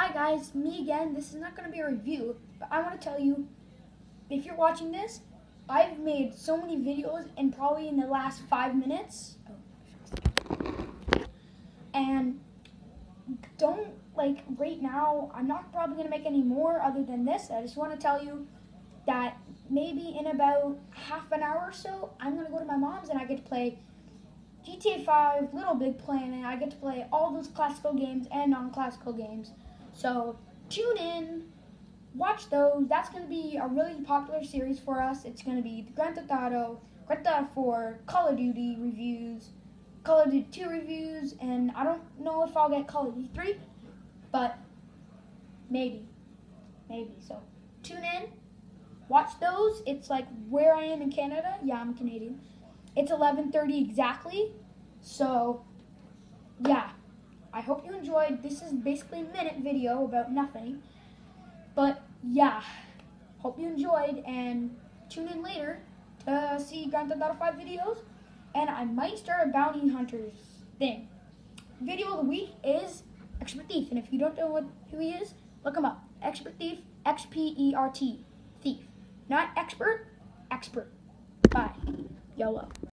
Hi guys, me again. This is not going to be a review, but I want to tell you, if you're watching this, I've made so many videos in probably in the last five minutes. And don't, like, right now, I'm not probably going to make any more other than this. I just want to tell you that maybe in about half an hour or so, I'm going to go to my mom's and I get to play GTA 5, Little Big Planet. And I get to play all those classical games and non-classical games. So tune in, watch those. That's going to be a really popular series for us. It's going to be the Grand Theft Auto, Grand Theft 4, Call of Duty reviews, Call of Duty 2 reviews, and I don't know if I'll get Call of Duty 3, but maybe, maybe. So tune in, watch those. It's like where I am in Canada. Yeah, I'm Canadian. It's 11:30 exactly. So, yeah. I hope you enjoyed. This is basically a minute video about nothing. But yeah, hope you enjoyed and tune in later to see Grand Theft Auto 5 videos. And I might start a bounty hunters thing. Video of the week is Xpert Thief, and if you don't know what who he is, look him up. Xpert Thief, X P E R T, thief, not expert, expert. Bye. YOLO.